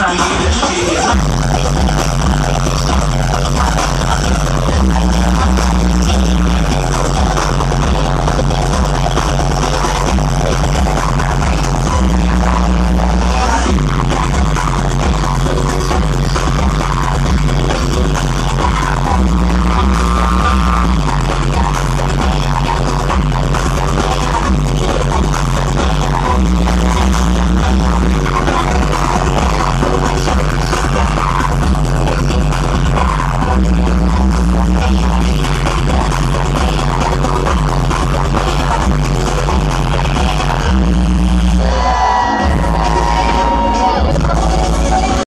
trying to get that shit. Yeah.